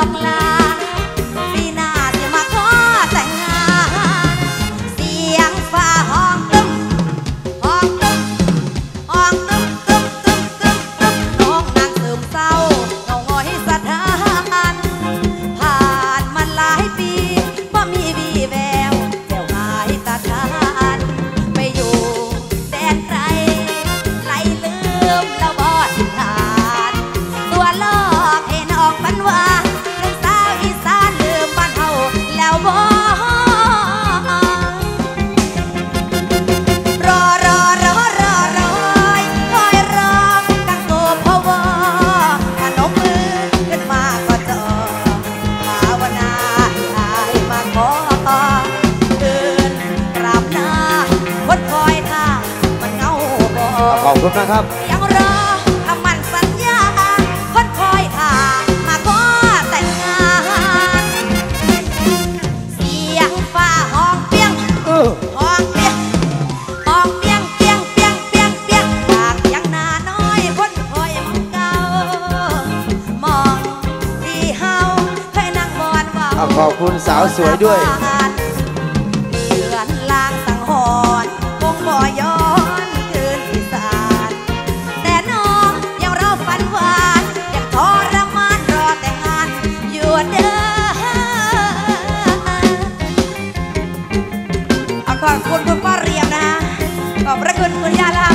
น้องลา ขอบคุณนะครับ ยังรอคำมั่นสัญญาคนคอยท่ามาขอแต่งงาน เสียงฟ้าห้องเปียงเออห้องเปียงห้องเปียงเปียงเปียงเปียงเปียงปากยังหน้าน้อยคนคอยมองเก่ามองที่เฮาเคยนั่งบอนเว่าอะขอบคุณสาวสวยด้วยบ้าน ขอบคุณคุณป้าเรียมนะขอบพระคุณคุณยาลา